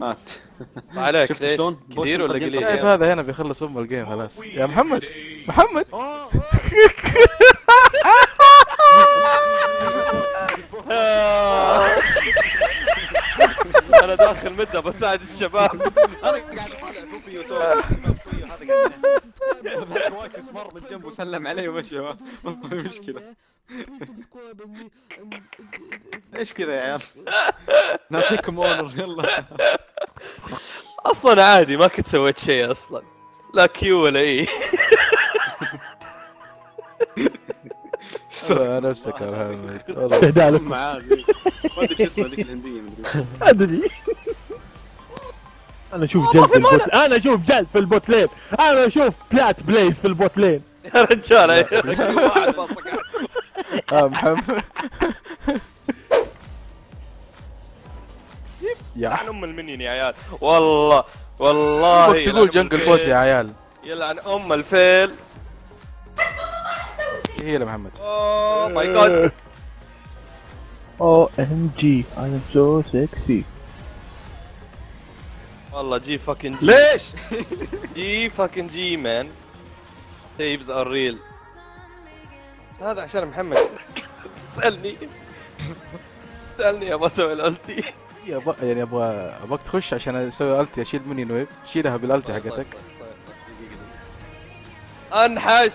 مات. عليك شفت؟ شلون؟ كثير ولا قليل؟ شايف هذا هنا بيخلص أم الجيم خلاص. يا محمد محمد! أنا داخل مدة بساعد الشباب. أنا قاعد اطالع بوبي وسولف هذا قاعد واقف مر من جنبه وسلم علي ومشى ما في مشكلة. إيش كذا يا عيال؟ نعطيكم honor يلا. أصلا عادي ما كنت سويت شيء أصلا. لا Q ولا E والله نفسك يا محمد. والله. معاه. ما أدري شو اسمها ذيك الهندية أدري. أنا أشوف gold في ال bot أنا أشوف gold في ال bot lane. أنا أشوف plat plays في ال bot lane. يا رجال آه محمد. يا لعن أم المنين يا عيال. والله والله تقول جنجل بوت. يا عيال. يلعن أم الفيل. هي لمحمد أوه ماي جاد أو ام جي أنا سو سكسي والله جي فاكن جي ليش؟ جي فاكن جي مان سيفز ار ريل هذا عشان محمد. تسالني تسالني أبغى أسوي الالتي يبغى يعني أبغى أبغاك تخش عشان أسوي ألتي أشيل مني نويف شيلها بالألتي حقتك. أنحش!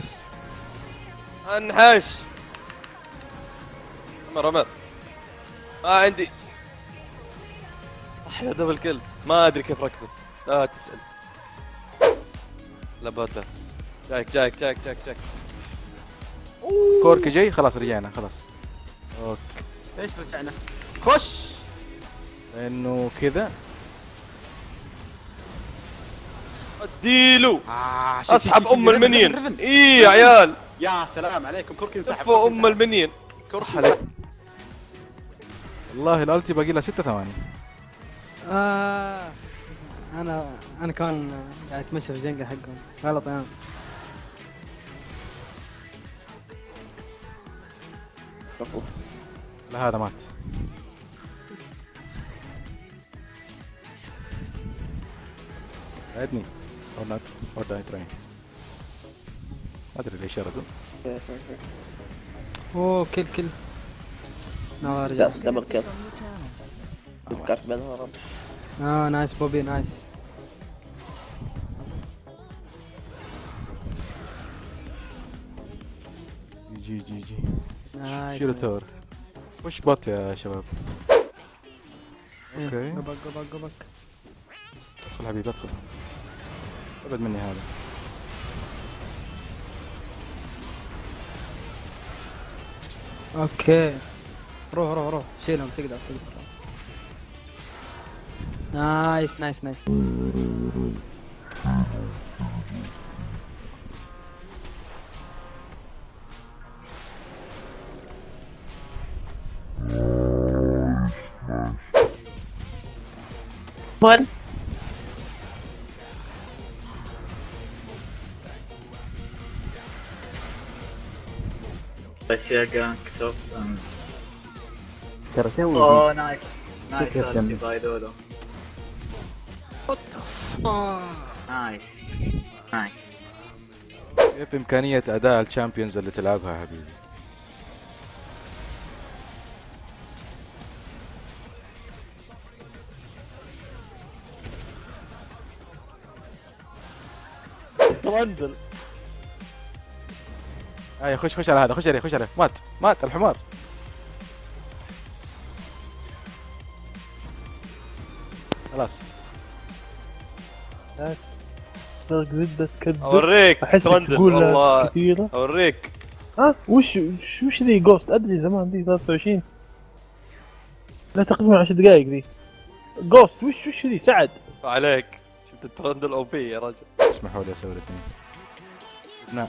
أنحش! عمر عمر. ما عندي. أحلى دبل كل ما أدري كيف ركبت. لا تسأل. لا بطل جايك جايك جايك جايك جايك. كورك جاي؟ خلاص رجعنا خلاص. أوكي. إيش رجعنا؟ خش! لأنه كذا أديله. آه أسحب أم المنين. اي يا عيال؟ يا سلام عليكم كوركي انسحب أم المنين. عليك. والله الألتي باقي لها ستة ثواني. آه أنا أنا كمان قاعد أتمشى في الجنقل حقهم. غلط أنا لا هذا مات. ساعدني or not or die trying. ادري ليش ردوا اوه كل كل لا رجع دبل كيل فكرت بعدها رب آه نايس بوبي نايس جي جي جي شيلوا تور وش بوت يا شباب أوكي. قبك قبك قبك ادخل حبيبي أدخل. أبعد مني هذا. okay. روح روح روح. شيلهم تقدر تقدر. nice nice nice. وين؟ يا جانك توب ترى توي اوه نايس نايس دولو نايس نايس كيف امكانية أداء الشامبيونز اللي تلعبها حبيبي. ترندل أي خش خش على هذا خش عليه خش عليه. مات مات الحمار. خلاص. زبدة تكذب أوريك تقول والله. كثيرة. أوريك. ها؟ وش وش وش ذي جوست أدري زمان ذي 23 لا تقريبا 10 دقائق ذي. جوست وش وش ذي؟ سعد. عليك. شفت الترندل OP يا رجل. اسمحوا لي أسوي الاثنين. نعم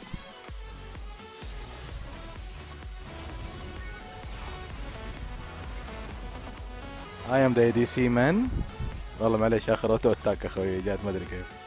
I am the ADC man. والله معليش آخر auto attack أخوي جات ما أدري كيف.